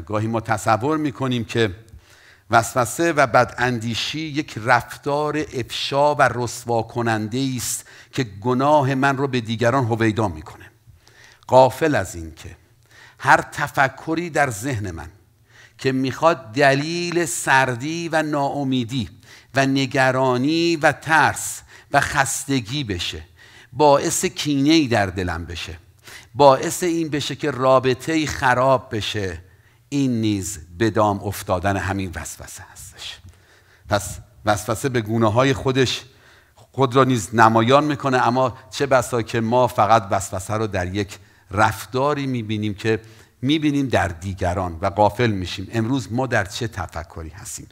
گاهی ما تصور می‌کنیم که وسوسه و بداندیشی یک رفتار افشا و رسوا کننده است که گناه من رو به دیگران هویدا می‌کنه. قافل از این که هر تفکری در ذهن من که می‌خواد دلیل سردی و ناامیدی و نگرانی و ترس و خستگی بشه باعث کینه در دلم بشه باعث این بشه که رابطه خراب بشه این نیز به دام افتادن همین وسوسه هستش. پس وسوسه به گونه های خودش خود را نیز نمایان می‌کنه اما چه بسا که ما فقط وسوسه رو در یک رفتاری می‌بینیم که می‌بینیم در دیگران و قافل میشیم. امروز ما در چه تفکری هستیم؟